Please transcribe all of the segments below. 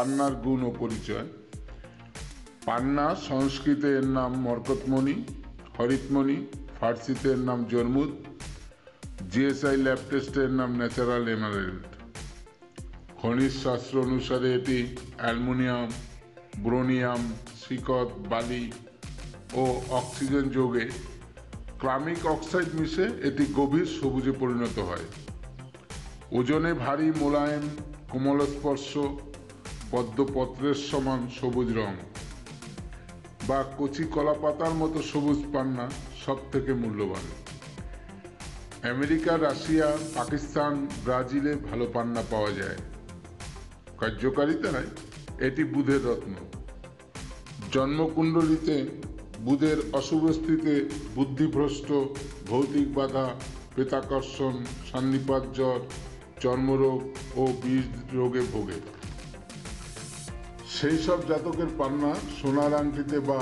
পান্নার গুণ ও পরিচয়। পান্না সংস্কৃতে এর নাম মরকতমণি, হরিতমণি, ফার্সিতে এর নাম জরমুদ, জিএসআই ল্যাব টেস্টে এর নাম ন্যাচারাল এমারেল্ড। খনিজ শাস্ত্র অনুসারে এটি অ্যালুমিনিয়াম, ব্রোনিয়াম সিকত বালি ও অক্সিজেন যোগে ক্লামিক অক্সাইড মিশে এটি গভীর সবুজে পরিণত হয়। ওজনে ভারী মোলায়েম, কোমলস্পর্শ পদ্মপত্রের সমান সবুজ রং। বা কচি কলা পাতার মতো সবুজ পান্না সব থেকে মূল্যবান। আমেরিকা, রাশিয়া, পাকিস্তান, ব্রাজিলে ভালো পান্না পাওয়া যায়। কার্যকারিতায় এটি বুধের রত্ন। জন্মকুণ্ডলিতে বুধের অশুভ স্থিতে বুদ্ধিভ্রষ্ট, ভৌতিক বাধা, পেতাকর্ষণ, সান্নিপাত জ্বর, চর্মরোগ ও বীজ রোগে ভোগে। সেই সব জাতকের পান্না সোনার আংটিতে বা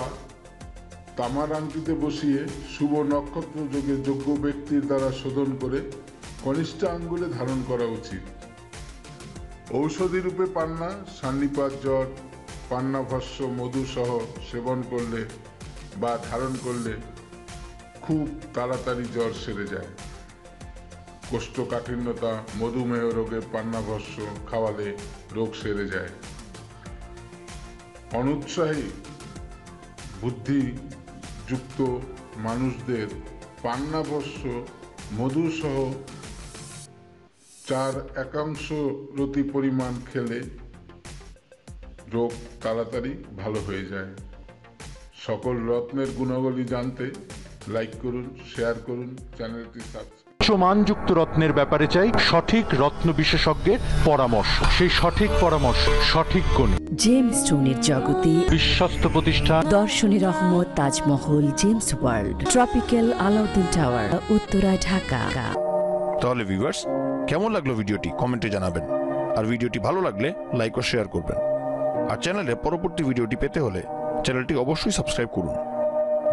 তামার আংটিতে বসিয়ে শুভ নক্ষত্র যোগে যোগ্য ব্যক্তির দ্বারা শোধন করে কনিষ্ঠ আঙ্গুলে ধারণ করা উচিত। ঔষধি রূপে পান্না, সান্নিপাত জ্বর পান্নাভস্য মধু সহ সেবন করলে বা ধারণ করলে খুব তাড়াতাড়ি জ্বর সেরে যায়। কোষ্ঠকাঠিন্যতা, মধুমেহ রোগে পান্নাভস্য খাওয়ালে রোগ সেরে যায়। অনুৎসাহী বুদ্ধিযুক্ত মানুষদের পান্নাভস্য মধুসহ চার একাংশ রতি পরিমাণ খেলে রোগ তাড়াতাড়ি ভালো হয়ে যায়। সকল রত্নের গুণাবলী জানতে লাইক করুন শেয়ার করুন, চ্যানেলটি সাবস্ক্রাইব উচ্চমানযুক্ত রত্নের ব্যাপারে চাই সঠিক রত্ন বিশেষজ্ঞের পরামর্শ। সেই সঠিক পরামর্শ সঠিক কোণে জেমস স্টোনের জগতে বিশ্বস্ত প্রতিষ্ঠান। দর্শনী Rahmat Taj Mahal gems world. Tropical Alauddin tower উত্তরায় ঢাকা। তাহলে ভিউয়ার্স কেমন লাগল ভিডিওটি? কমেন্টে জানাবেন। আর ভিডিওটি ভালো লাগলে লাইক ও শেয়ার করবেন। আর চ্যানেলে পরবর্তী ভিডিওটি পেতে হলে চ্যানেলটি অবশ্যই সাবস্ক্রাইব করুন।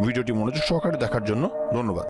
ভিডিওটি মনোযোগ সহকারে দেখার জন্য ধন্যবাদ।